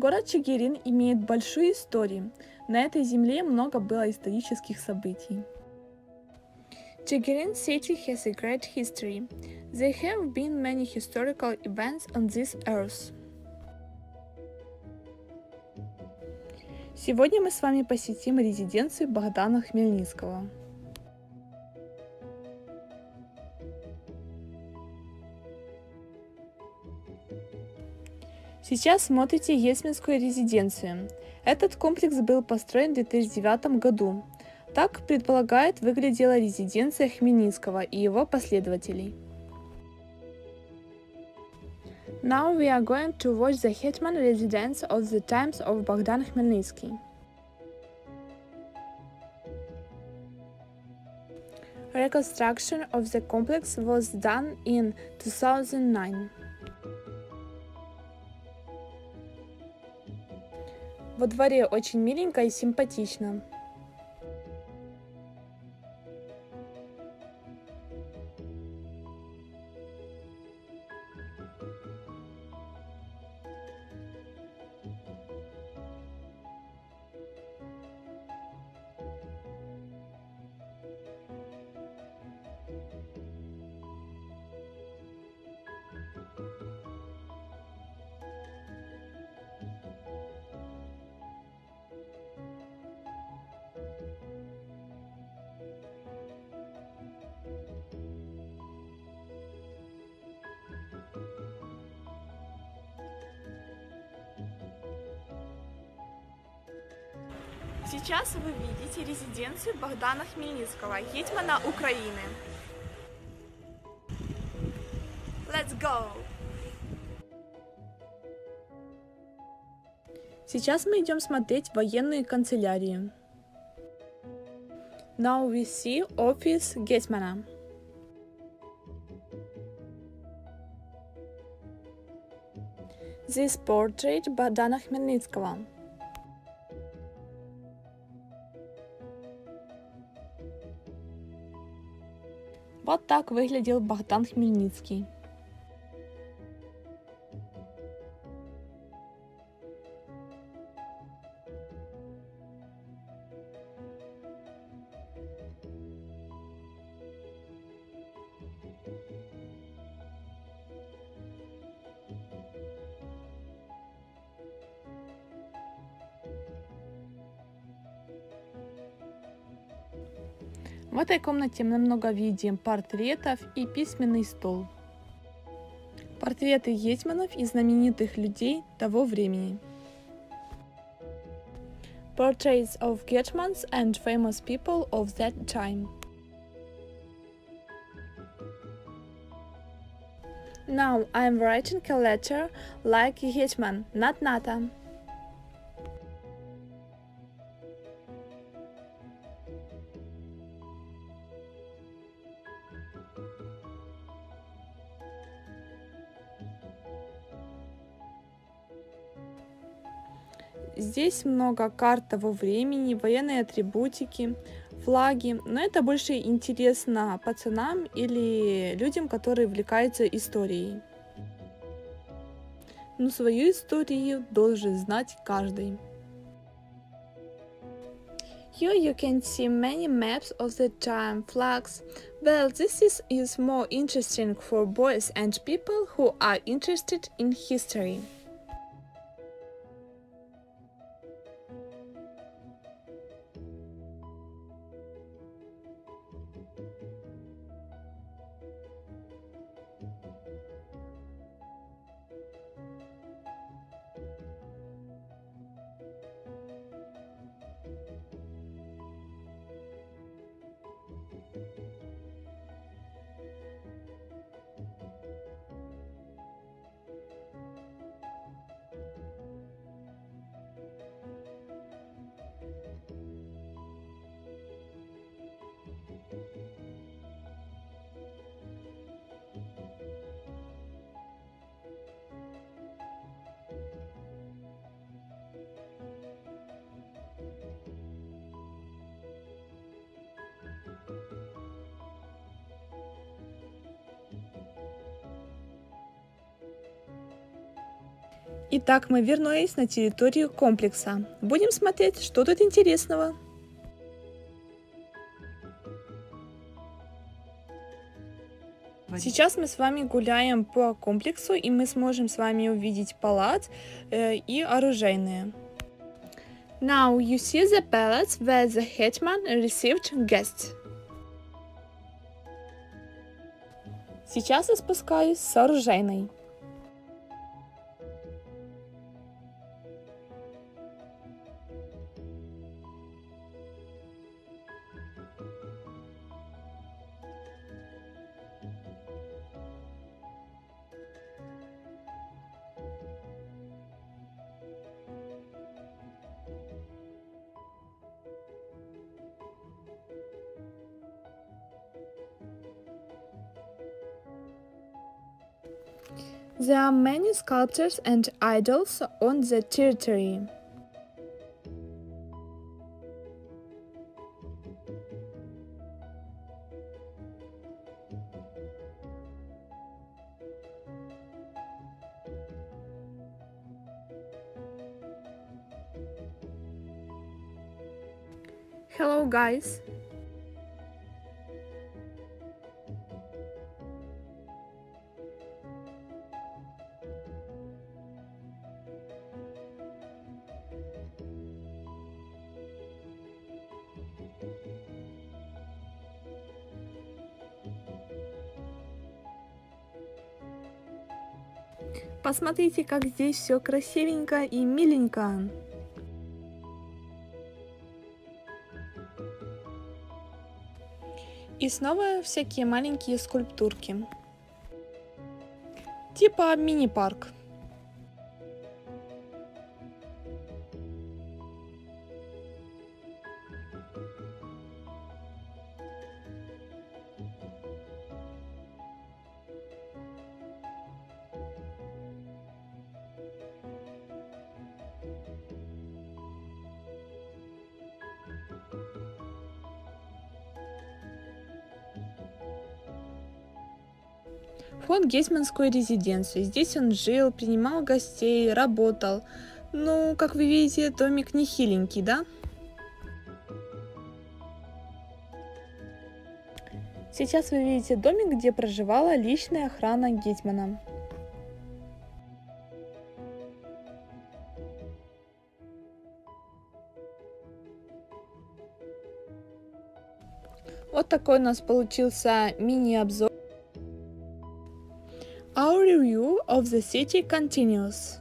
Город Чигирин имеет большую историю. На этой земле много было исторических событий. Chigirin city has a great history. There have been many historical events on this earth. Сегодня мы с вами посетим резиденцию Богдана Хмельницкого. Сейчас смотрите Есминскую резиденцию. Этот комплекс был построен в 2009 году. Так, предполагает, выглядела резиденция Хмельницкого и его последователей. Now we are going to watch the Hetman residence of the times of Bogdan Khmelnytsky. Reconstruction of the complex was done in 2009. Во дворе очень миленько и симпатично. Сейчас вы видите резиденцию Богдана Хмельницкого, гетьмана Украины. Let's go! Сейчас мы идем смотреть военную канцелярию. Now we see office Гетьмана. This portrait Богдана Хмельницкого. Вот так выглядел Богдан Хмельницкий. В этой комнате мы много видим портретов и письменный стол. Портреты гетьманов и знаменитых людей того времени. Portraits of Getmans and famous people of that time. Now I'm writing a letter like Hetman, not Nata. Здесь много карт того времени, военные атрибутики, флаги, но это больше интересно пацанам или людям, которые увлекаются историей. Но свою историю должен знать каждый. Here you can see many maps of the time, flags. Well, this is, is more interesting for boys and people who are interested in history. Итак, мы вернулись на территорию комплекса. Будем смотреть, что тут интересного. Сейчас мы с вами гуляем по комплексу, и мы сможем с вами увидеть палац э, и оружейные. Now you see the palace where the hetman received guests. Сейчас я спускаюсь с оружейной. There are many sculptures and idols on the territory. Hello guys! Посмотрите, как здесь все красивенько и миленько. И снова всякие маленькие скульптурки. Типа мини-парк. Вход в Гетманскую резиденцию. Здесь он жил, принимал гостей, работал. Ну, как вы видите, домик не хиленький, да? Сейчас вы видите домик, где проживала личная охрана Гетмана. Вот такой у нас получился мини-обзор. Our review of the city continues.